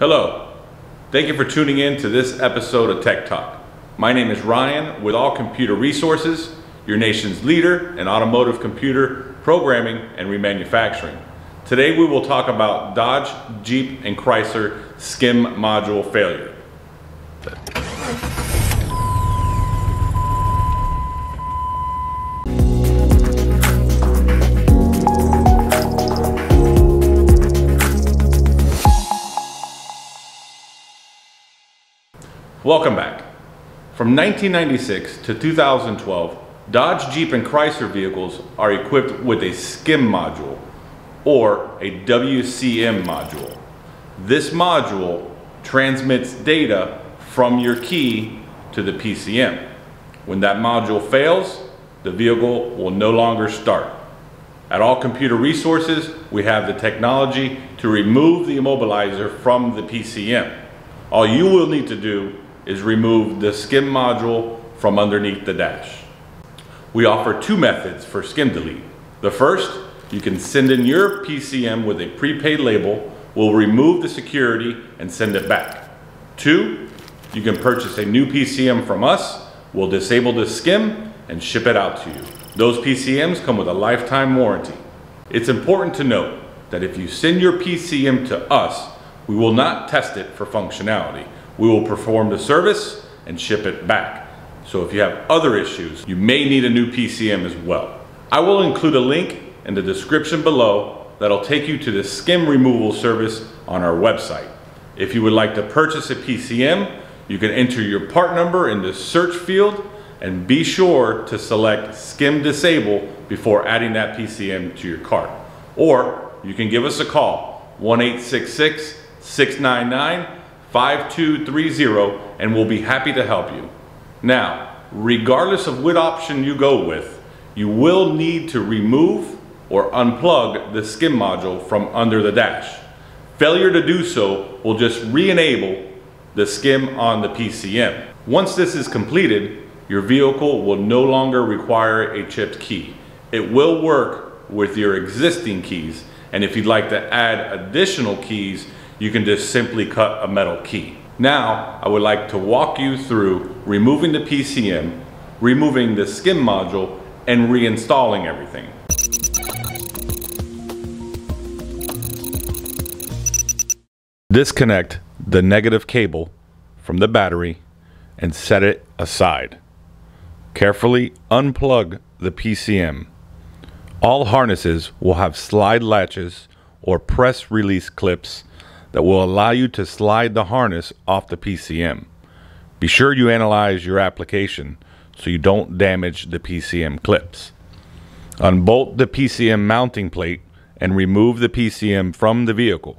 Hello. Thank you for tuning in to this episode of Tech Talk. My name is Ryan with All Computer Resources, your nation's leader in automotive computer programming and remanufacturing. Today we will talk about Dodge, Jeep, and Chrysler skim module failure. Welcome back. From 1996 to 2012, Dodge, Jeep, and Chrysler vehicles are equipped with a skim module or a WCM module. This module transmits data from your key to the PCM. When that module fails, the vehicle will no longer start. At All Computer Resources, we have the technology to remove the immobilizer from the PCM. All you will need to do is remove the skim module from underneath the dash. We offer two methods for SKIM delete. The first, you can send in your PCM with a prepaid label, we'll remove the security and send it back. Two, you can purchase a new PCM from us, we'll disable the SKIM and ship it out to you. Those PCMs come with a lifetime warranty. It's important to note that if you send your PCM to us, we will not test it for functionality. We will perform the service and ship it back. So if you have other issues, you may need a new PCM as well. I will include a link in the description below that'll take you to the SKIM removal service on our website. If you would like to purchase a PCM, you can enter your part number in the search field and be sure to select SKIM Disable before adding that PCM to your cart. Or you can give us a call, 1-866-699-5230 and we'll be happy to help you. Now, regardless of what option you go with, you will need to remove or unplug the SKIM module from under the dash. Failure to do so will just re-enable the SKIM on the PCM. Once this is completed, your vehicle will no longer require a chipped key. It will work with your existing keys, and if you'd like to add additional keys, you can just simply cut a metal key. Now, I would like to walk you through removing the PCM, removing the skim module, and reinstalling everything. Disconnect the negative cable from the battery and set it aside. Carefully unplug the PCM. All harnesses will have slide latches or press release clips that will allow you to slide the harness off the PCM. Be sure you analyze your application so you don't damage the PCM clips. Unbolt the PCM mounting plate and remove the PCM from the vehicle.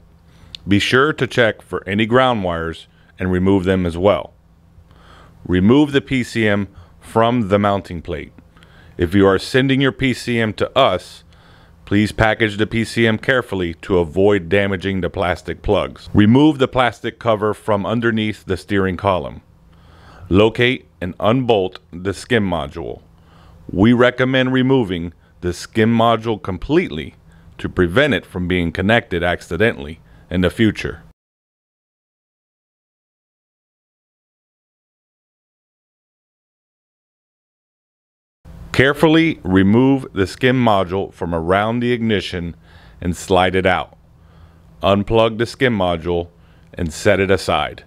Be sure to check for any ground wires and remove them as well. Remove the PCM from the mounting plate. If you are sending your PCM to us, please package the PCM carefully to avoid damaging the plastic plugs. Remove the plastic cover from underneath the steering column. Locate and unbolt the SKIM module. We recommend removing the SKIM module completely to prevent it from being connected accidentally in the future. Carefully remove the skim module from around the ignition and slide it out. Unplug the skim module and set it aside.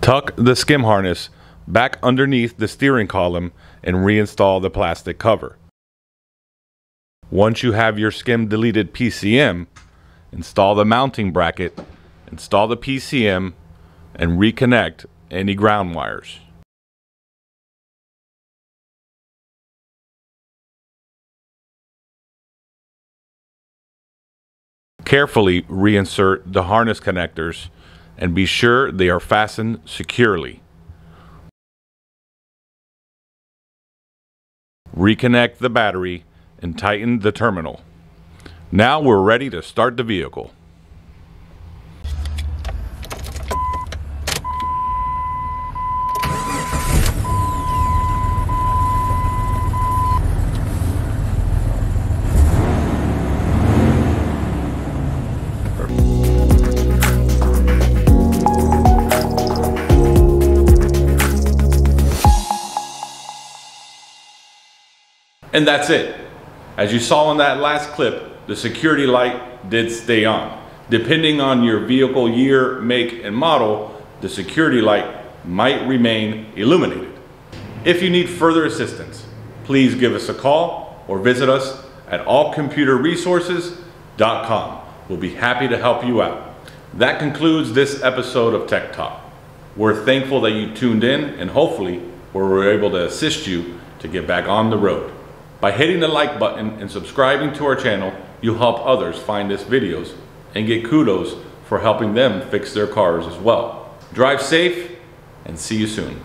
Tuck the skim harness back underneath the steering column and reinstall the plastic cover. Once you have your skim deleted PCM, install the mounting bracket, install the PCM, and reconnect any ground wires. Carefully reinsert the harness connectors and be sure they are fastened securely. Reconnect the battery and tighten the terminal. Now we're ready to start the vehicle. And that's it. As you saw in that last clip, the security light did stay on. Depending on your vehicle year, make, and model, the security light might remain illuminated. If you need further assistance, please give us a call or visit us at allcomputerresources.com. We'll be happy to help you out. That concludes this episode of Tech Talk. We're thankful that you tuned in and hopefully we were able to assist you to get back on the road. By hitting the like button and subscribing to our channel, you'll help others find this videos and get kudos for helping them fix their cars as well. Drive safe and see you soon.